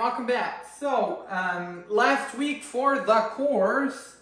welcome back. So, um, last week for the course,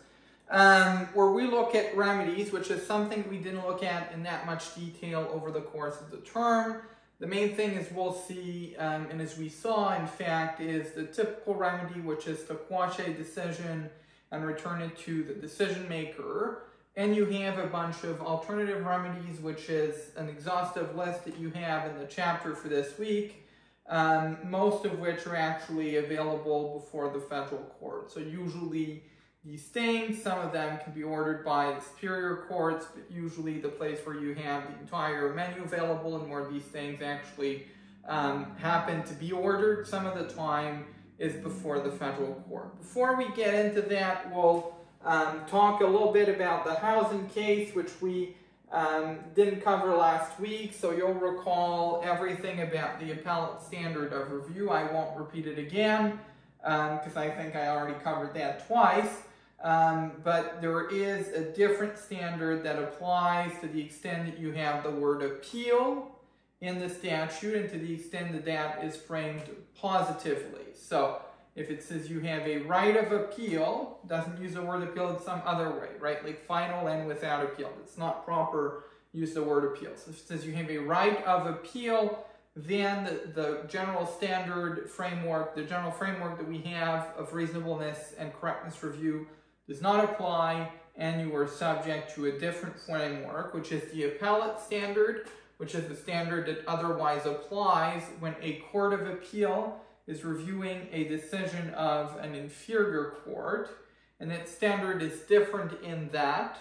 um, where we look at remedies, which is something we didn't look at in that much detail over the course of the term. The main thing is we'll see, um, and as we saw, in fact, is the typical remedy, which is to quash a decision and return it to the decision maker. And you have a bunch of alternative remedies, which is an exhaustive list that you have in the chapter for this week um, most of which are actually available before the federal court. So usually these things, some of them can be ordered by the superior courts, but usually the place where you have the entire menu available and where these things actually um, happen to be ordered some of the time is before the federal court. Before we get into that, we'll um, talk a little bit about the Housen case, which we um, didn't cover last week, so you'll recall everything about the appellate standard of review. I won't repeat it again because um, I think I already covered that twice. Um, but there is a different standard that applies to the extent that you have the word appeal in the statute and to the extent that that is framed positively. So if it says you have a right of appeal, doesn't use the word appeal in some other way, right? Like final and without appeal. It's not proper use the word appeal. So if it says you have a right of appeal, then the, the general standard framework, the general framework that we have of reasonableness and correctness review does not apply and you are subject to a different framework, which is the appellate standard, which is the standard that otherwise applies when a court of appeal is reviewing a decision of an inferior court, and its standard is different in that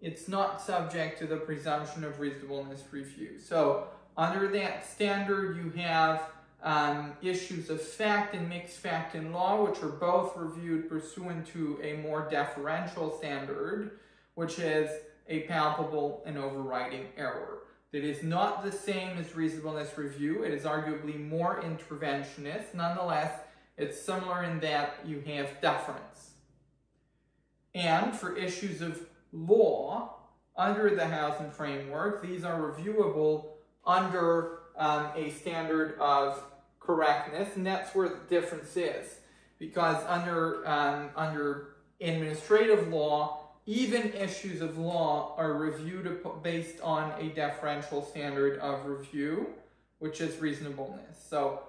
it's not subject to the presumption of reasonableness review. So under that standard, you have um, issues of fact and mixed fact in law, which are both reviewed pursuant to a more deferential standard, which is a palpable and overriding error that is not the same as reasonableness review. It is arguably more interventionist. Nonetheless, it's similar in that you have deference. And for issues of law, under the Housen framework, these are reviewable under um, a standard of correctness, and that's where the difference is. Because under, um, under administrative law, even issues of law are reviewed based on a deferential standard of review, which is reasonableness. So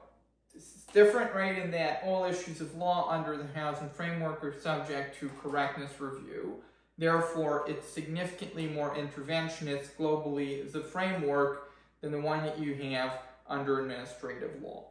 this is different, right, in that all issues of law under the Housen framework are subject to correctness review. Therefore, it's significantly more interventionist globally as a framework than the one that you have under administrative law.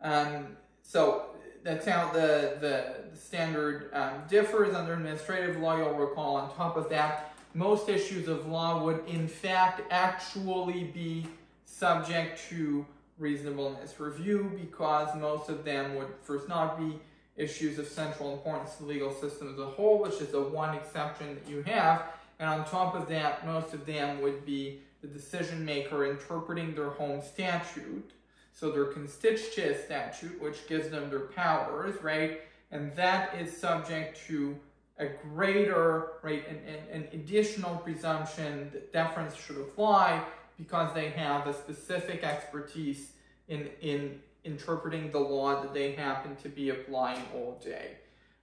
Um, so that's how the, the, standard um, differs under administrative law. You'll recall on top of that, most issues of law would in fact actually be subject to reasonableness review because most of them would first not be issues of central importance to the legal system as a whole, which is the one exception that you have. And on top of that, most of them would be the decision maker interpreting their home statute so their constitutive statute, which gives them their powers, right? And that is subject to a greater, right, an, an additional presumption that deference should apply because they have a specific expertise in, in interpreting the law that they happen to be applying all day.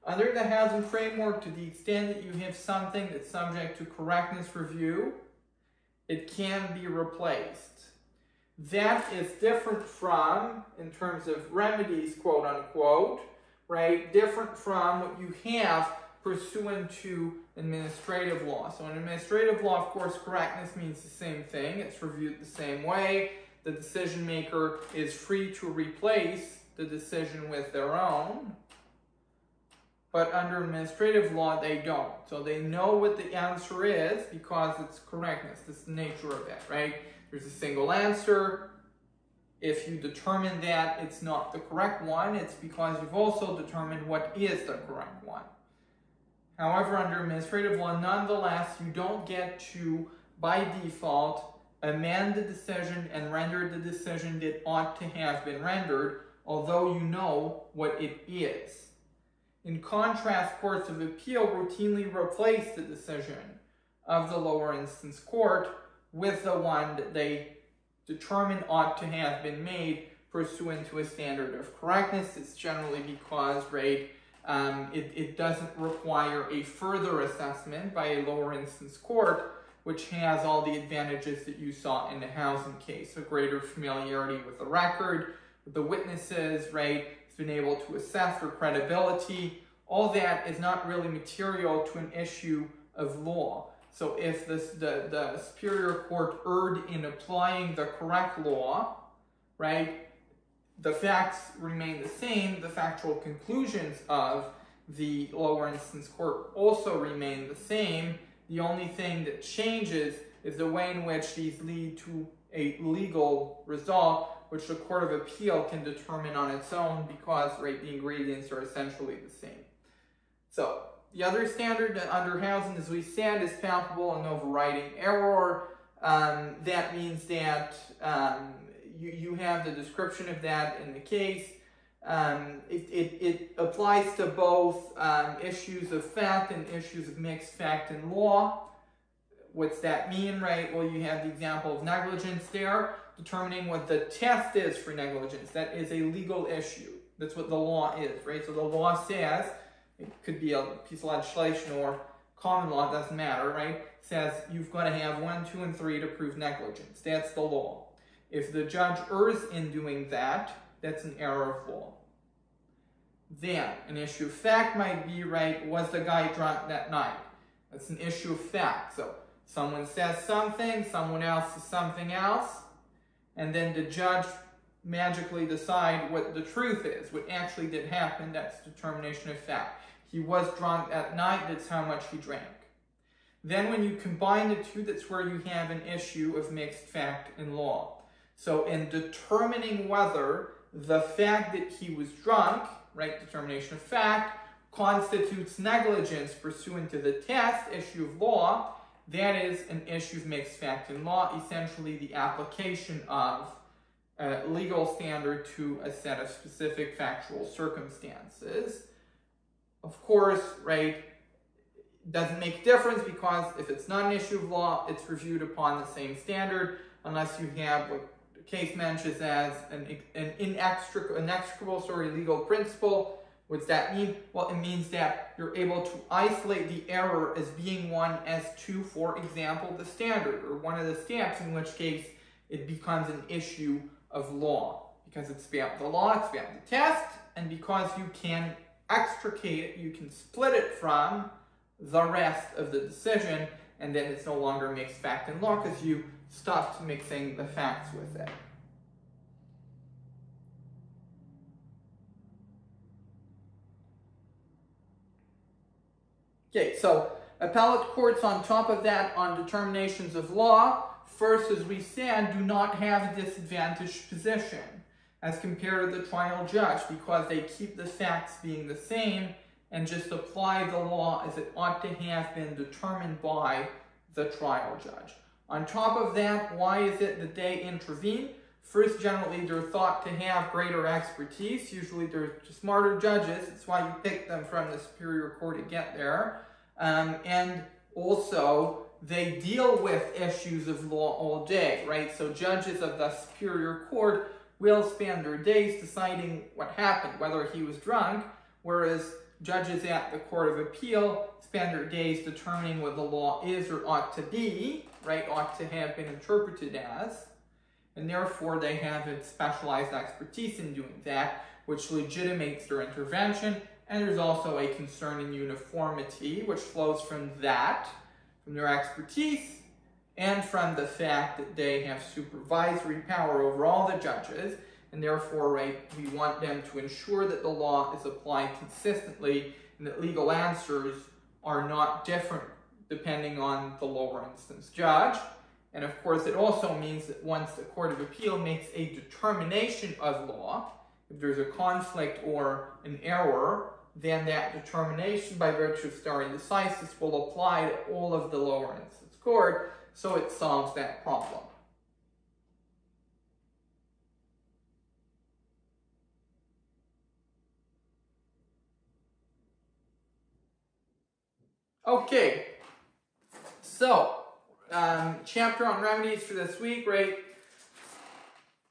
Under the Housen framework, to the extent that you have something that's subject to correctness review, it can be replaced. That is different from, in terms of remedies, quote unquote, right? Different from what you have pursuant to administrative law. So in administrative law, of course, correctness means the same thing. It's reviewed the same way. The decision maker is free to replace the decision with their own. But under administrative law, they don't. So they know what the answer is because it's correctness. This is the nature of it, right? There's a single answer. If you determine that it's not the correct one, it's because you've also determined what is the correct one. However, under administrative law, nonetheless, you don't get to, by default, amend the decision and render the decision that ought to have been rendered, although you know what it is. In contrast, courts of appeal routinely replace the decision of the lower instance court with the one that they determine ought to have been made pursuant to a standard of correctness. It's generally because, right, um, it, it doesn't require a further assessment by a lower instance court, which has all the advantages that you saw in the Housen case. A greater familiarity with the record, with the witnesses, right? It's been able to assess their credibility. All that is not really material to an issue of law. So if this, the, the Superior Court erred in applying the correct law, right, the facts remain the same, the factual conclusions of the lower instance court also remain the same. The only thing that changes is the way in which these lead to a legal result, which the Court of Appeal can determine on its own because right, the ingredients are essentially the same. So the other standard under Housen, as we stand is palpable and overriding error. Um, that means that um, you, you have the description of that in the case. Um, it, it, it, applies to both um, issues of fact and issues of mixed fact and law. What's that mean, right? Well, you have the example of negligence there, determining what the test is for negligence. That is a legal issue. That's what the law is, right? So the law says, it could be a piece of legislation or common law, doesn't matter, right? says you've got to have one, two, and three to prove negligence. That's the law. If the judge errs in doing that, that's an error of law. Then, an issue of fact might be, right, was the guy drunk that night? That's an issue of fact. So, someone says something, someone else says something else, and then the judge magically decide what the truth is, what actually did happen, that's determination of fact. He was drunk at night, that's how much he drank. Then when you combine the two, that's where you have an issue of mixed fact and law. So in determining whether the fact that he was drunk, right, determination of fact, constitutes negligence pursuant to the test, issue of law, that is an issue of mixed fact and law, essentially the application of a legal standard to a set of specific factual circumstances. Of course, right, doesn't make a difference because if it's not an issue of law, it's reviewed upon the same standard unless you have what case mentions as an, an inextricable, inextricable sorry, legal principle. What's that mean? Well, it means that you're able to isolate the error as being one as to, for example, the standard or one of the steps, in which case it becomes an issue of law because it's about the law, it's about the test, and because you can extricate it, you can split it from the rest of the decision, and then it's no longer mixed fact and law because you stopped mixing the facts with it. Okay, so appellate courts on top of that on determinations of law, first, as we said, do not have a disadvantaged position as compared to the trial judge because they keep the facts being the same and just apply the law as it ought to have been determined by the trial judge. On top of that, why is it that they intervene? First, generally, they're thought to have greater expertise. Usually, they're smarter judges. That's why you pick them from the Superior Court to get there. Um, and also, they deal with issues of law all day, right? So, judges of the Superior Court will spend their days deciding what happened, whether he was drunk, whereas judges at the Court of Appeal spend their days determining what the law is or ought to be, right, ought to have been interpreted as, and therefore they have a specialized expertise in doing that, which legitimates their intervention, and there's also a concern in uniformity, which flows from that, from their expertise, and from the fact that they have supervisory power over all the judges, and therefore, right, we want them to ensure that the law is applied consistently and that legal answers are not different depending on the lower instance judge. And of course, it also means that once the Court of Appeal makes a determination of law, if there's a conflict or an error, then that determination by virtue of stare decisis will apply to all of the lower instance court, so it solves that problem. Okay, so um, chapter on remedies for this week, right?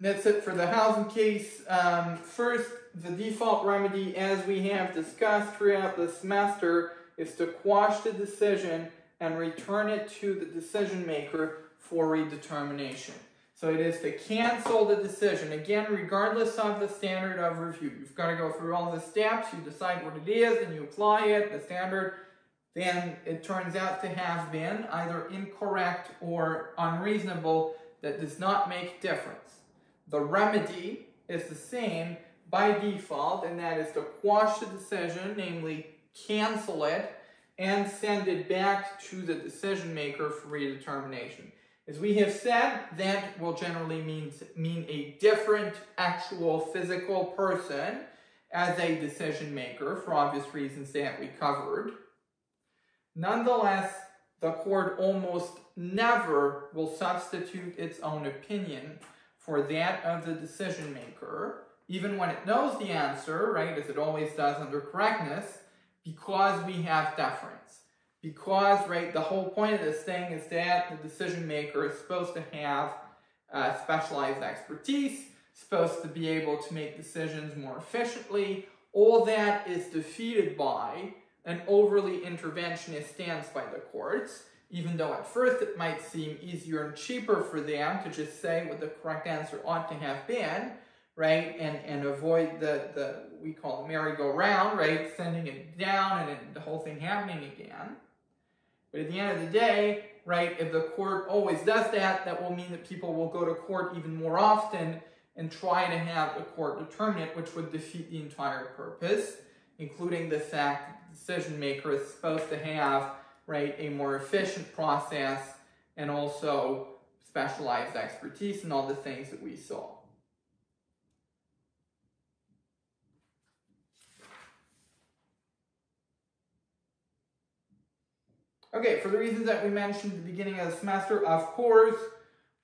That's it for the Housen case. Um, first, the default remedy, as we have discussed throughout the semester, is to quash the decision and return it to the decision maker for redetermination. So it is to cancel the decision. Again, regardless of the standard of review. You've got to go through all the steps, you decide what it is, and you apply it, the standard. Then it turns out to have been either incorrect or unreasonable. That does not make difference. The remedy is the same by default, and that is to quash the decision, namely cancel it, and send it back to the decision maker for redetermination. As we have said, that will generally mean, mean a different actual physical person as a decision maker for obvious reasons that we covered. Nonetheless, the court almost never will substitute its own opinion for that of the decision maker, even when it knows the answer, right, as it always does under correctness, because we have deference because, right, the whole point of this thing is that the decision maker is supposed to have uh, specialized expertise, supposed to be able to make decisions more efficiently. All that is defeated by an overly interventionist stance by the courts, even though at first it might seem easier and cheaper for them to just say what the correct answer ought to have been, right, and, and avoid the, the we call it merry-go-round, right, sending it down and the whole thing happening again. But at the end of the day, right, if the court always does that, that will mean that people will go to court even more often and try to have the court determine it, which would defeat the entire purpose, including the fact that the decision maker is supposed to have, right, a more efficient process and also specialized expertise and all the things that we saw. Okay, for the reasons that we mentioned at the beginning of the semester, of course,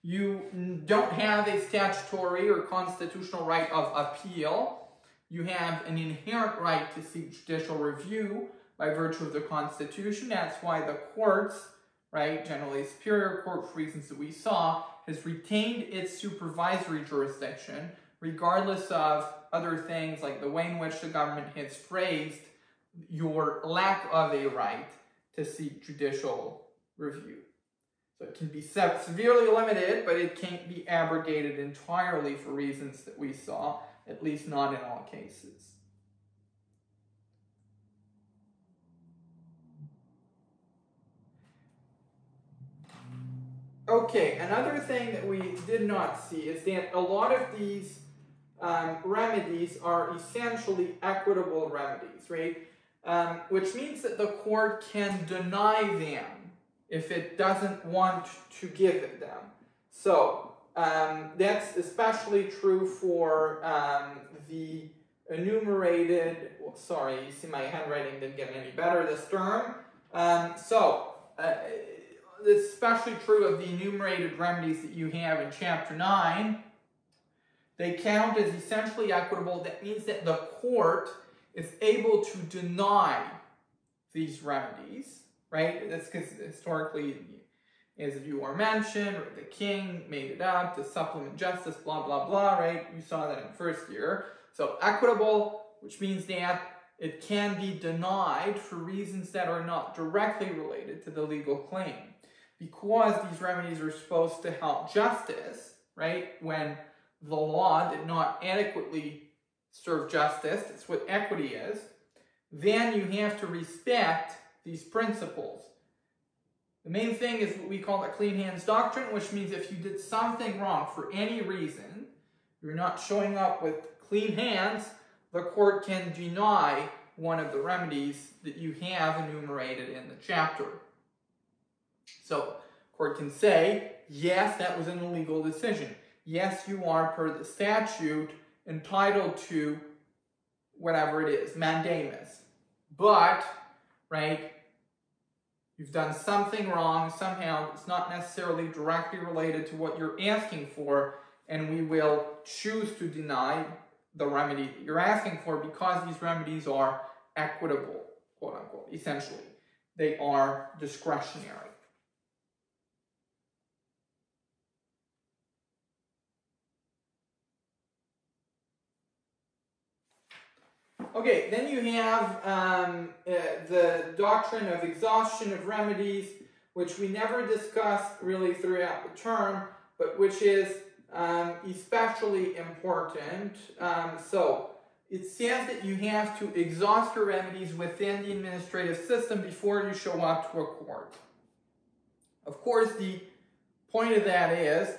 you don't have a statutory or constitutional right of appeal. You have an inherent right to seek judicial review by virtue of the Constitution. That's why the courts, right, generally Superior Court, for reasons that we saw, has retained its supervisory jurisdiction, regardless of other things like the way in which the government has phrased your lack of a right to seek judicial review. So it can be severely limited, but it can't be abrogated entirely for reasons that we saw, at least not in all cases. Okay, another thing that we did not see is that a lot of these um, remedies are essentially equitable remedies, right? Um, which means that the court can deny them if it doesn't want to give it them. So um, that's especially true for um, the enumerated, sorry, you see my handwriting didn't get any better this term. Um, so uh, it's especially true of the enumerated remedies that you have in Chapter 9. They count as essentially equitable. That means that the court is able to deny these remedies, right? That's because historically, as you are mentioned, the king made it up to supplement justice, blah, blah, blah, right? You saw that in first year. So equitable, which means that it can be denied for reasons that are not directly related to the legal claim. Because these remedies are supposed to help justice, right? When the law did not adequately serve justice, that's what equity is, then you have to respect these principles. The main thing is what we call the clean hands doctrine, which means if you did something wrong for any reason, you're not showing up with clean hands, the court can deny one of the remedies that you have enumerated in the chapter. So, court can say, yes, that was an illegal decision. Yes, you are, per the statute, entitled to whatever it is, mandamus. But, right, you've done something wrong somehow, it's not necessarily directly related to what you're asking for, and we will choose to deny the remedy that you're asking for because these remedies are equitable, quote unquote, essentially. They are discretionary. Okay, then you have um, uh, the doctrine of exhaustion of remedies, which we never discussed really throughout the term, but which is um, especially important. Um, so it says that you have to exhaust your remedies within the administrative system before you show up to a court. Of course, the point of that is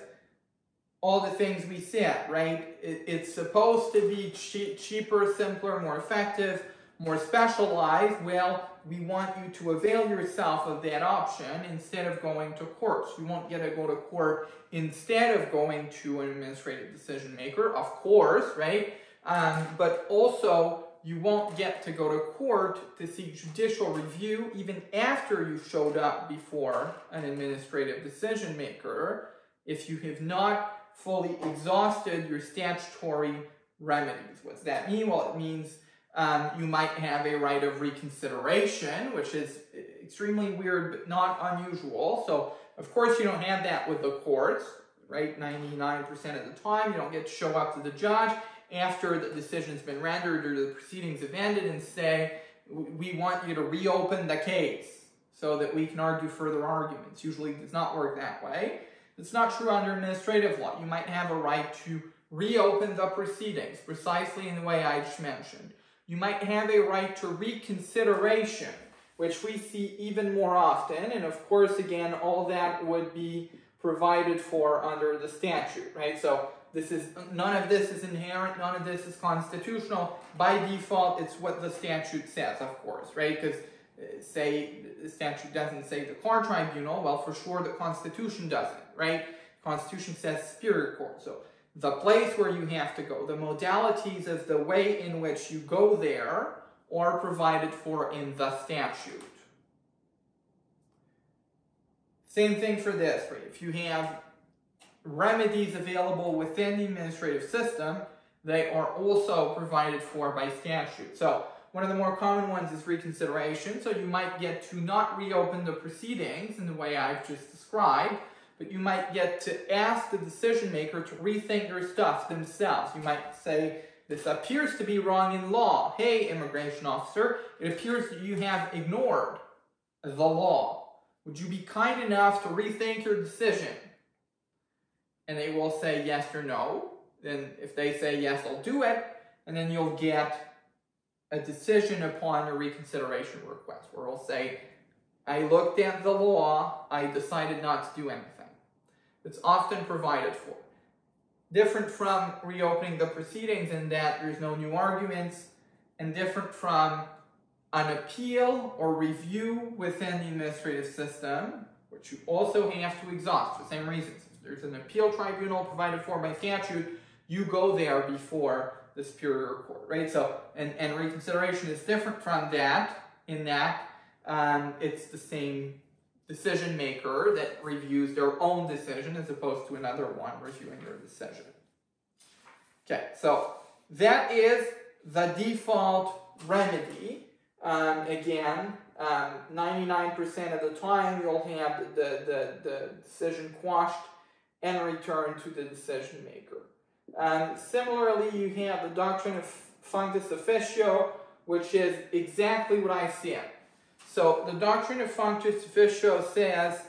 all the things we said, right? It, it's supposed to be cheaper, simpler, more effective, more specialized. Well, we want you to avail yourself of that option instead of going to court. You won't get to go to court instead of going to an administrative decision maker, of course, right? Um, but also, you won't get to go to court to seek judicial review even after you showed up before an administrative decision maker if you have not fully exhausted your statutory remedies. What's that mean? Well, it means um, you might have a right of reconsideration, which is extremely weird but not unusual. So, of course, you don't have that with the courts, right? 99% of the time, you don't get to show up to the judge after the decision's been rendered or the proceedings have ended and say, we want you to reopen the case so that we can argue further arguments. Usually it does not work that way. It's not true under administrative law. You might have a right to reopen the proceedings, precisely in the way I just mentioned. You might have a right to reconsideration, which we see even more often. And of course, again, all that would be provided for under the statute, right? So this is none of this is inherent, none of this is constitutional. By default, it's what the statute says, of course, right? Because uh, say the statute doesn't say the car tribunal, well, for sure the Constitution doesn't right? Constitution says superior court. So the place where you have to go, the modalities of the way in which you go there are provided for in the statute. Same thing for this, right? If you have remedies available within the administrative system, they are also provided for by statute. So one of the more common ones is reconsideration. So you might get to not reopen the proceedings in the way I've just described, but you might get to ask the decision maker to rethink your stuff themselves. You might say, this appears to be wrong in law. Hey, immigration officer, it appears that you have ignored the law. Would you be kind enough to rethink your decision? And they will say yes or no. Then if they say yes, I'll do it. And then you'll get a decision upon your reconsideration request where it'll say, I looked at the law, I decided not to do anything. It's often provided for. Different from reopening the proceedings in that there's no new arguments, and different from an appeal or review within the administrative system, which you also have to exhaust for the same reasons. If there's an appeal tribunal provided for by statute, you go there before the Superior Court, right? So, and, and reconsideration is different from that in that um, it's the same decision maker that reviews their own decision as opposed to another one reviewing their decision. Okay, so that is the default remedy. Um, again, 99% um, of the time you'll have the, the, the decision quashed and returned to the decision maker. Um, similarly, you have the doctrine of functus officio, which is exactly what I said. So the doctrine of functus officio says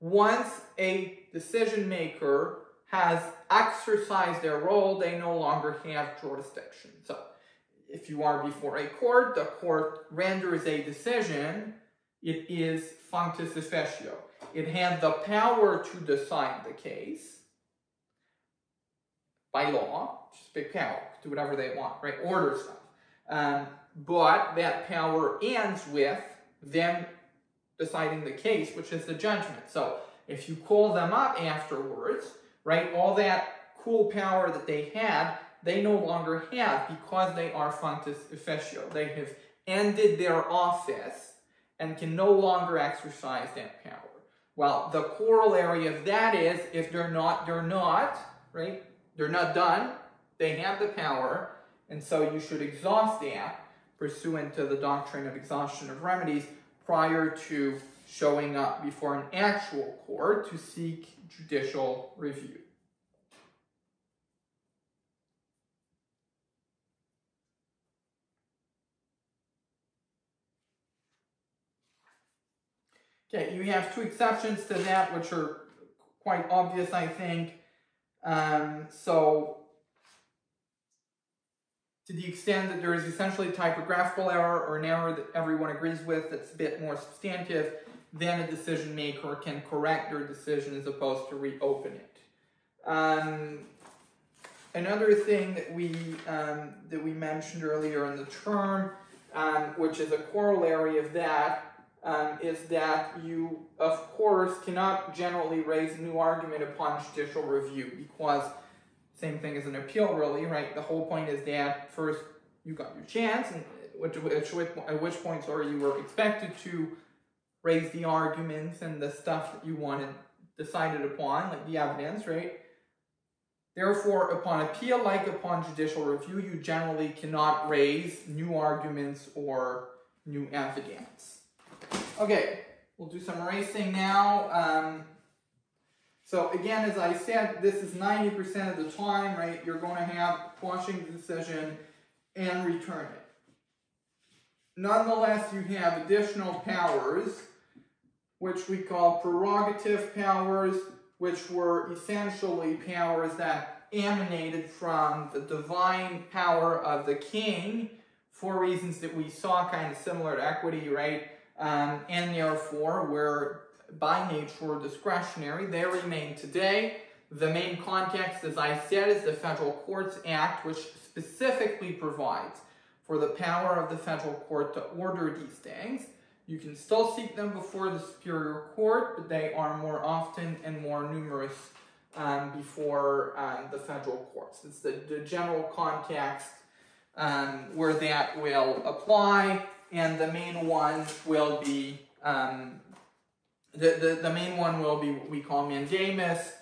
once a decision maker has exercised their role, they no longer have jurisdiction. So if you are before a court, the court renders a decision, it is functus officio. It had the power to decide the case by law, just big power, do whatever they want, right? Order stuff. Um, but that power ends with them deciding the case, which is the judgment. So if you call them up afterwards, right, all that cool power that they had, they no longer have because they are functus officio. They have ended their office and can no longer exercise that power. Well, the corollary of that is if they're not, they're not, right? They're not done. They have the power, and so you should exhaust that pursuant to the doctrine of exhaustion of remedies prior to showing up before an actual court to seek judicial review. Okay, you have two exceptions to that, which are quite obvious, I think. Um, so to the extent that there is essentially a typographical error or an error that everyone agrees with that's a bit more substantive, then a decision maker can correct their decision as opposed to reopen it. Um, another thing that we um, that we mentioned earlier in the term, um, which is a corollary of that, um, is that you, of course, cannot generally raise a new argument upon judicial review because same thing as an appeal, really, right? The whole point is that first you got your chance, and which, which, at which point, sorry, you were expected to raise the arguments and the stuff that you wanted decided upon, like the evidence, right? Therefore, upon appeal, like upon judicial review, you generally cannot raise new arguments or new evidence. Okay, we'll do some erasing now. Um, so again, as I said, this is 90% of the time, right? You're going to have quashing the decision and return it. Nonetheless, you have additional powers, which we call prerogative powers, which were essentially powers that emanated from the divine power of the king for reasons that we saw kind of similar to equity, right? um, and therefore were by nature discretionary. They remain today. The main context, as I said, is the Federal Courts Act, which specifically provides for the power of the federal court to order these things. You can still seek them before the Superior Court, but they are more often and more numerous um, before um, the federal courts. It's the, the general context um, where that will apply and the main one will be um, the, the, the main one will be what we call mandamus,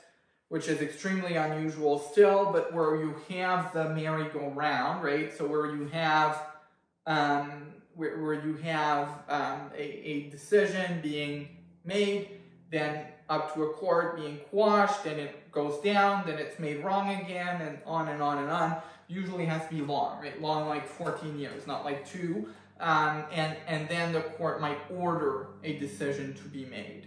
which is extremely unusual still, but where you have the merry-go-round, right? So where you have um, where, where you have um, a, a decision being made, then up to a court being quashed, and it goes down, then it's made wrong again, and on and on and on. Usually has to be long, right? Long like 14 years, not like two um, and, and then the court might order a decision to be made.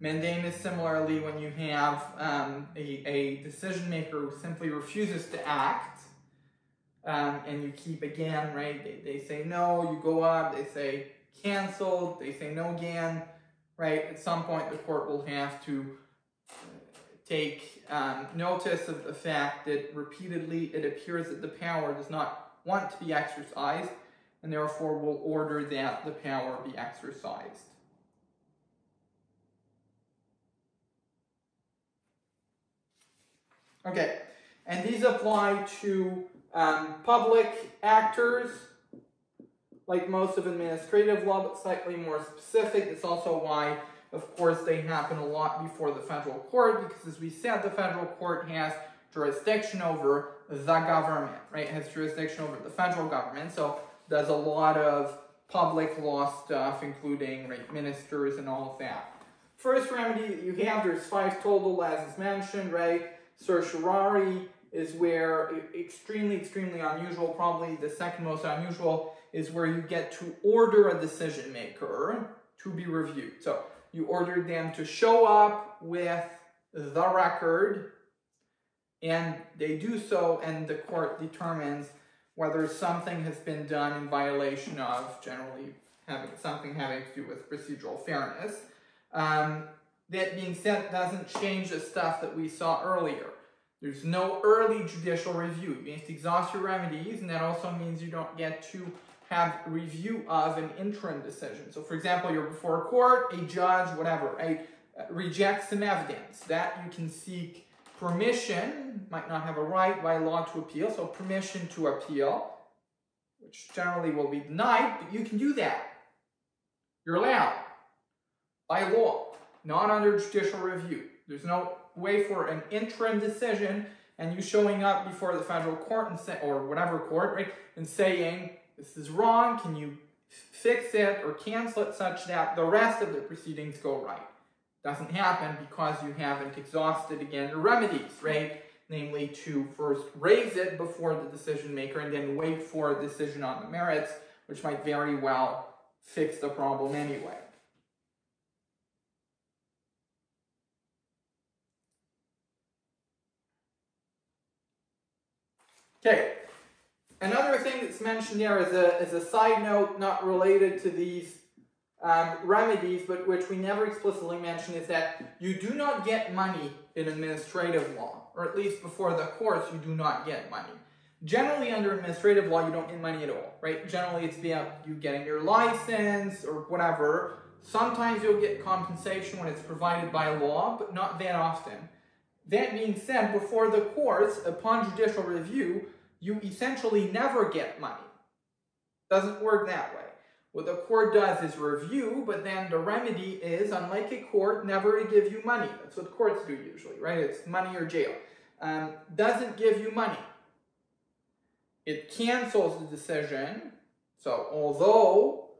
Mandamus, similarly, when you have um, a, a decision maker who simply refuses to act, um, and you keep again, right? They, they say no, you go up, they say canceled, they say no again, right? At some point, the court will have to uh, take um, notice of the fact that repeatedly it appears that the power does not want to be exercised and therefore will order that the power be exercised. Okay, and these apply to um, public actors, like most of administrative law, but slightly more specific. It's also why, of course, they happen a lot before the federal court, because as we said, the federal court has jurisdiction over the government, right? It has jurisdiction over the federal government. So does a lot of public law stuff, including right, ministers and all of that. First remedy that you have, there's five total, as is mentioned, right? Certiorari is where extremely, extremely unusual, probably the second most unusual, is where you get to order a decision maker to be reviewed. So you order them to show up with the record, and they do so, and the court determines whether something has been done in violation of generally having something having to do with procedural fairness. Um, that being said, doesn't change the stuff that we saw earlier. There's no early judicial review. You have to exhaust your remedies, and that also means you don't get to have review of an interim decision. So, for example, you're before a court, a judge, whatever, a, uh, rejects some evidence. That you can seek permission, might not have a right by law to appeal, so permission to appeal, which generally will be denied, but you can do that. You're allowed by law, not under judicial review. There's no way for an interim decision and you showing up before the federal court and say, or whatever court, right, and saying, this is wrong, can you fix it or cancel it such that the rest of the proceedings go right doesn't happen because you haven't exhausted again the remedies, right? Namely to first raise it before the decision maker and then wait for a decision on the merits, which might very well fix the problem anyway. Okay, another thing that's mentioned there is a, is a side note not related to these um, remedies, but which we never explicitly mention, is that you do not get money in administrative law, or at least before the courts, you do not get money. Generally, under administrative law, you don't get money at all, right? Generally, it's about you getting your license or whatever. Sometimes you'll get compensation when it's provided by law, but not that often. That being said, before the courts, upon judicial review, you essentially never get money. Doesn't work that way. What the court does is review, but then the remedy is, unlike a court, never to give you money. That's what courts do usually, right? It's money or jail. Um, doesn't give you money. It cancels the decision. So, although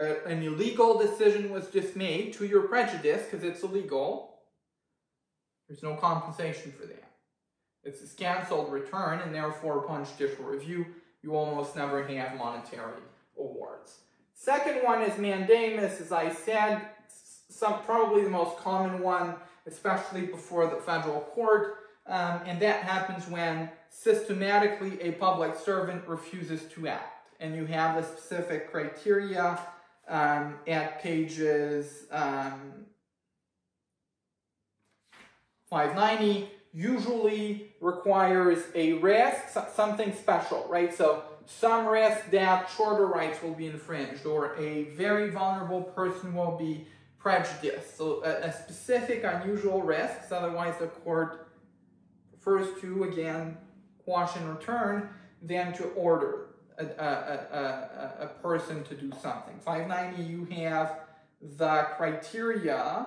a, an illegal decision was just made to your prejudice because it's illegal, there's no compensation for that. It's a canceled return, and therefore, upon judicial review, you almost never have monetary awards. Second one is mandamus, as I said, some probably the most common one, especially before the federal court, um, and that happens when systematically a public servant refuses to act, and you have the specific criteria um, at pages um, 590. Usually requires a risk, something special, right? So some risk that charter rights will be infringed or a very vulnerable person will be prejudiced. So a, a specific unusual risks, otherwise the court prefers to, again, quash and return than to order a, a, a, a person to do something. 590, you have the criteria.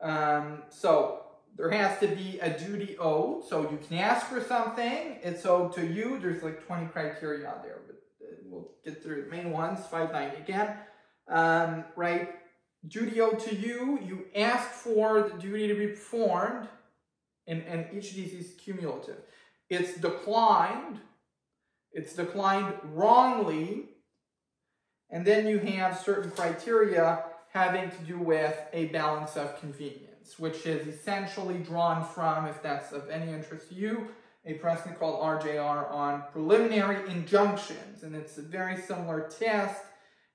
Um, so there has to be a duty owed. So you can ask for something, it's owed to you. There's like 20 criteria out there, but uh, we'll get through the main ones. 590 again, um, right? Duty owed to you, you ask for the duty to be performed, and, and each of these is cumulative. It's declined, it's declined wrongly, and then you have certain criteria having to do with a balance of convenience which is essentially drawn from, if that's of any interest to you, a precedent called RJR on preliminary injunctions. And it's a very similar test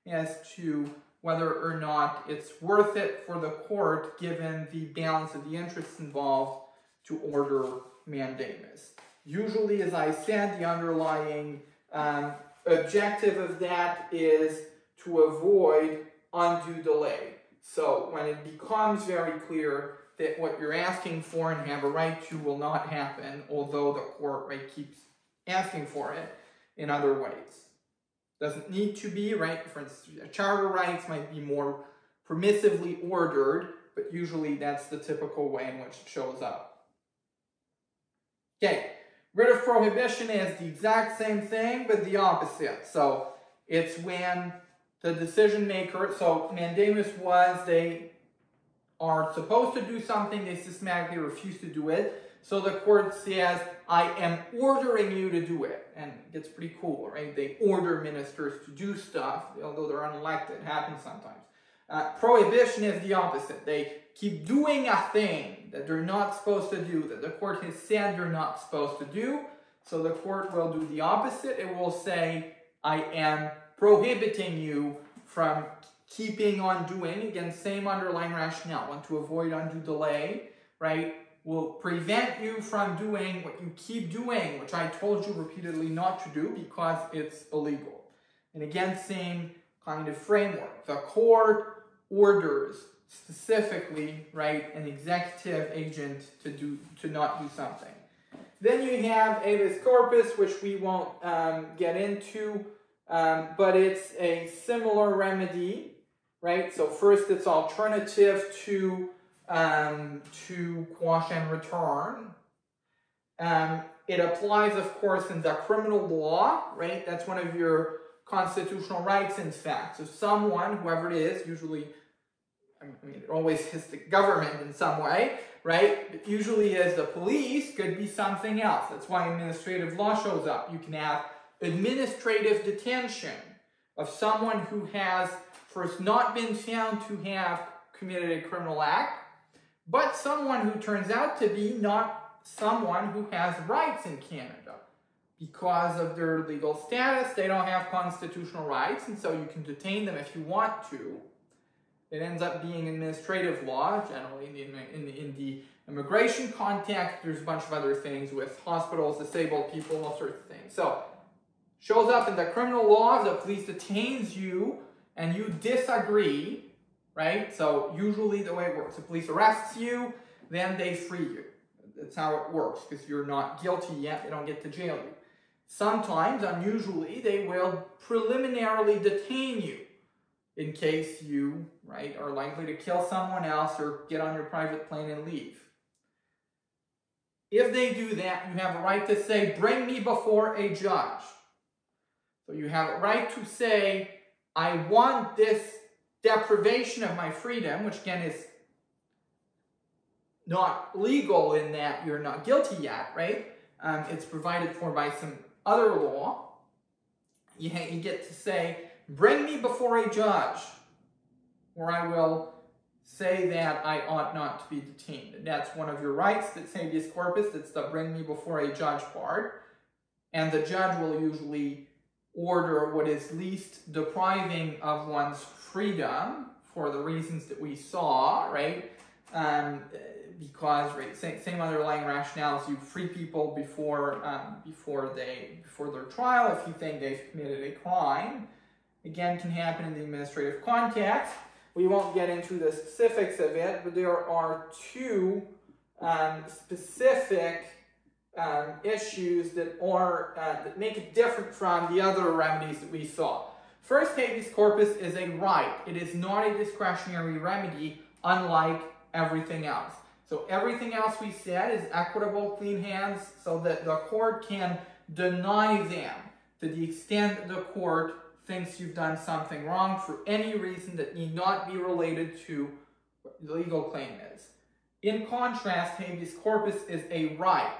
as to whether or not it's worth it for the court, given the balance of the interests involved, to order mandamus. Usually, as I said, the underlying um, objective of that is to avoid undue delay. So when it becomes very clear that what you're asking for and have a right to will not happen, although the court right keeps asking for it in other ways. Doesn't need to be, right? For instance, charter rights might be more permissively ordered, but usually that's the typical way in which it shows up. Okay, writ of prohibition is the exact same thing, but the opposite. So it's when the decision maker, so mandamus was they are supposed to do something, they systematically refuse to do it. So the court says, I am ordering you to do it. And it gets pretty cool, right? They order ministers to do stuff, although they're unelected. It happens sometimes. Uh, prohibition is the opposite. They keep doing a thing that they're not supposed to do, that the court has said they're not supposed to do. So the court will do the opposite. It will say, I am prohibiting you from keeping on doing, again, same underlying rationale, want to avoid undue delay, right, will prevent you from doing what you keep doing, which I told you repeatedly not to do because it's illegal. And again, same kind of framework. The court orders specifically, right, an executive agent to do to not do something. Then you have habeas corpus, which we won't um, get into, um, but it's a similar remedy right? So first it's alternative to, um, to quash and return. Um, it applies, of course, in the criminal law, right? That's one of your constitutional rights, in fact. So someone, whoever it is, usually, I mean, it always is the government in some way, right? It usually is the police, could be something else. That's why administrative law shows up. You can have administrative detention of someone who has first not been found to have committed a criminal act, but someone who turns out to be not someone who has rights in Canada because of their legal status, they don't have constitutional rights, and so you can detain them if you want to. It ends up being administrative law, generally in the, in the, in the immigration context. There's a bunch of other things with hospitals, disabled people, all sorts of things. So, shows up in the criminal law, the police detains you, and you disagree, right? So, usually the way it works, the police arrests you, then they free you. That's how it works, because you're not guilty yet, they don't get to jail you. Sometimes, unusually, they will preliminarily detain you in case you, right, are likely to kill someone else or get on your private plane and leave. If they do that, you have a right to say, bring me before a judge. So you have a right to say, I want this deprivation of my freedom, which again is not legal in that you're not guilty yet, right? Um, it's provided for by some other law, you, you get to say, bring me before a judge, or I will say that I ought not to be detained. And that's one of your rights, that's habeas corpus, that's the bring me before a judge part. And the judge will usually order what is least depriving of one's freedom for the reasons that we saw, right? Um, because right, same, same underlying rationales. You free people before um, before they before their trial if you think they've committed a crime. Again, can happen in the administrative context. We won't get into the specifics of it, but there are two um, specific um, issues that are uh, that make it different from the other remedies that we saw. First, habeas corpus is a right. It is not a discretionary remedy, unlike everything else. So everything else we said is equitable, clean hands, so that the court can deny them to the extent the court thinks you've done something wrong for any reason that need not be related to the legal claim is. In contrast, habeas corpus is a right.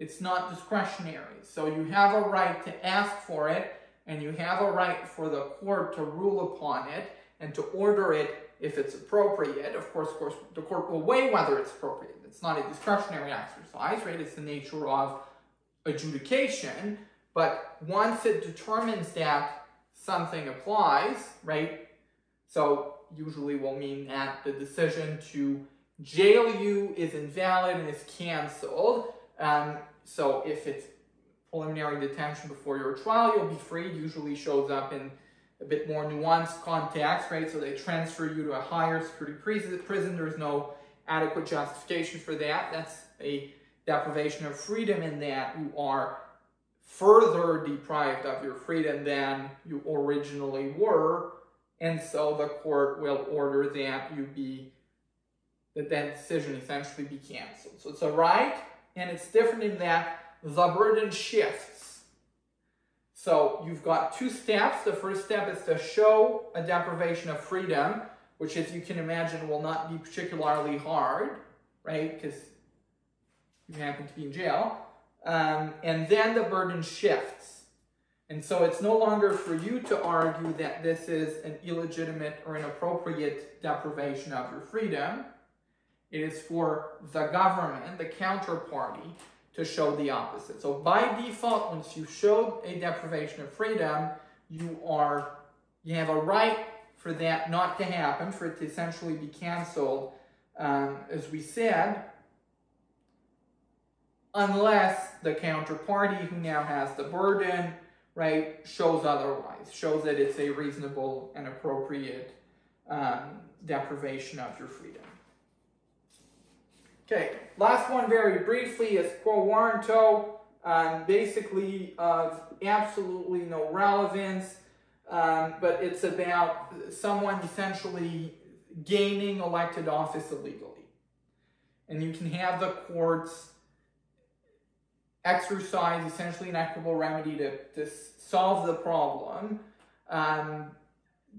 It's not discretionary. So you have a right to ask for it, and you have a right for the court to rule upon it and to order it if it's appropriate. Of course, of course, the court will weigh whether it's appropriate. It's not a discretionary exercise, right? It's the nature of adjudication. But once it determines that something applies, right? So usually will mean that the decision to jail you is invalid and is canceled. Um, so if it's preliminary detention before your trial, you'll be free. Usually shows up in a bit more nuanced context, right? So they transfer you to a higher security prison. There's no adequate justification for that. That's a deprivation of freedom in that you are further deprived of your freedom than you originally were. And so the court will order that you be, that that decision essentially be canceled. So it's a right, and it's different in that the burden shifts so you've got two steps. The first step is to show a deprivation of freedom, which as you can imagine will not be particularly hard, right? Because you happen to be in jail. Um, and then the burden shifts. And so it's no longer for you to argue that this is an illegitimate or inappropriate deprivation of your freedom. It is for the government, the counterparty, to show the opposite. So by default, once you showed a deprivation of freedom, you are you have a right for that not to happen, for it to essentially be canceled, um, as we said, unless the counterparty who now has the burden, right, shows otherwise, shows that it's a reasonable and appropriate um, deprivation of your freedom. Okay, last one very briefly is quo warranto, um, basically of absolutely no relevance, um, but it's about someone essentially gaining elected office illegally. And you can have the courts exercise essentially an equitable remedy to, to solve the problem. Um,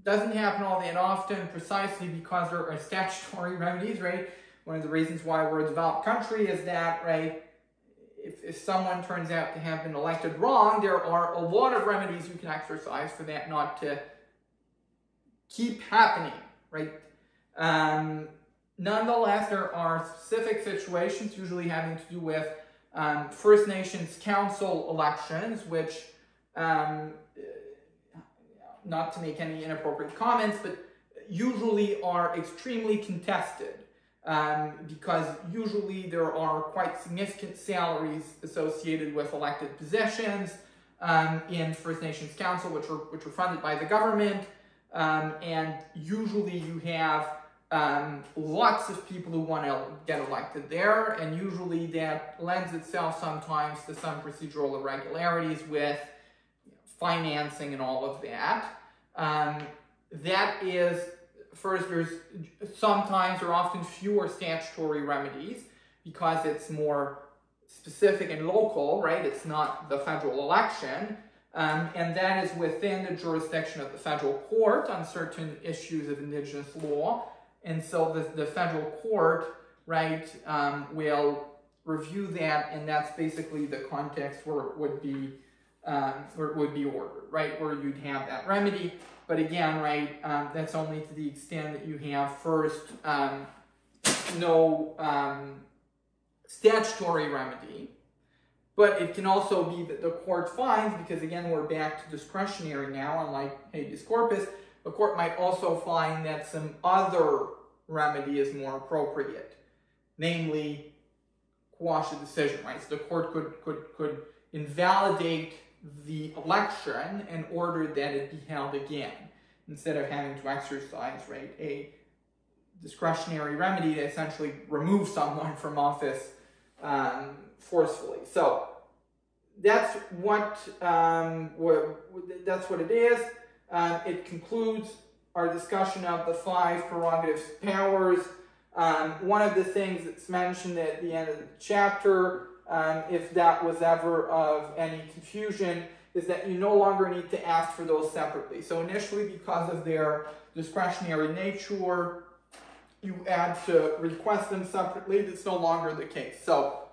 doesn't happen all that often precisely because there are statutory remedies, right? One of the reasons why we're a developed country is that, right, if, if someone turns out to have been elected wrong, there are a lot of remedies you can exercise for that not to keep happening, right? Um, nonetheless, there are specific situations, usually having to do with um, First Nations Council elections, which, um, not to make any inappropriate comments, but usually are extremely contested um, because usually there are quite significant salaries associated with elected positions um, in First Nations Council, which are which are funded by the government, um, and usually you have um, lots of people who want to get elected there, and usually that lends itself sometimes to some procedural irregularities with financing and all of that. Um, that is first, there's sometimes or often fewer statutory remedies because it's more specific and local, right? It's not the federal election. Um, and that is within the jurisdiction of the federal court on certain issues of indigenous law. And so the, the federal court, right, um, will review that, and that's basically the context where it would be um, where it would be ordered, right, where you'd have that remedy. But again, right, um, that's only to the extent that you have first um, no um, statutory remedy, but it can also be that the court finds, because again, we're back to discretionary now, unlike habeas corpus, the court might also find that some other remedy is more appropriate, namely quash a decision, right? So the court could could could invalidate the election and ordered that it be held again instead of having to exercise right a discretionary remedy to essentially remove someone from office um, forcefully. So that's what, um, what that's what it is. Um, it concludes our discussion of the five prerogatives powers. Um, one of the things that's mentioned at the end of the chapter um, if that was ever of any confusion, is that you no longer need to ask for those separately. So initially, because of their discretionary nature, you had to request them separately. That's no longer the case. So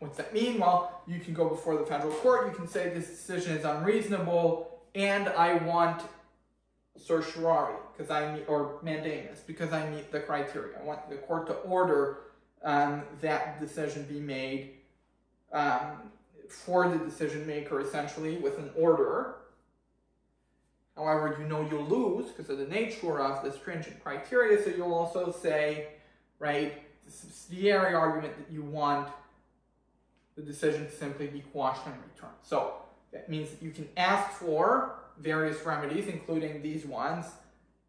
what's that mean? Well, you can go before the federal court. You can say this decision is unreasonable, and I want certiorari because I meet, or mandamus because I meet the criteria. I want the court to order um, that decision be made um, for the decision maker essentially with an order. However, you know you'll lose because of the nature of the stringent criteria, so you'll also say, right, the subsidiary argument that you want the decision to simply be quashed and returned. So that means that you can ask for various remedies, including these ones,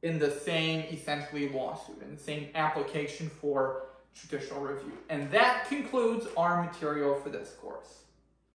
in the same essentially lawsuit, in the same application for judicial review. And that concludes our material for this course.